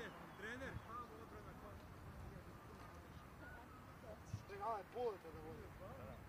Ajde, trener, samo odbrana. Ovo je boleta da vodi.